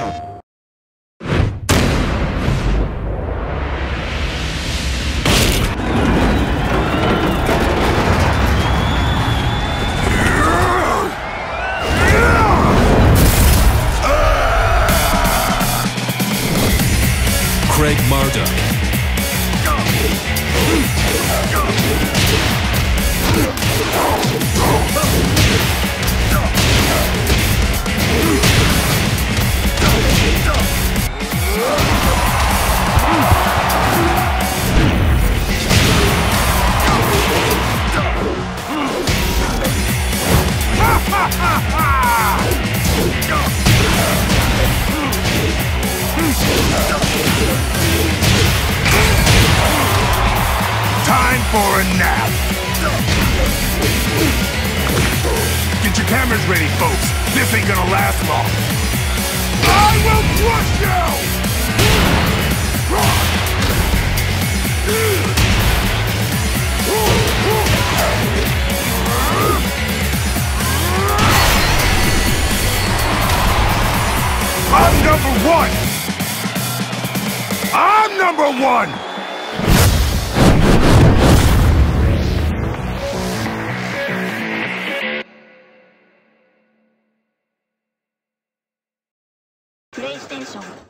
Craig Marduk. Time for a nap. Get your cameras ready, folks. This ain't gonna last long. I will crush you! Number one! I'm number one! PlayStation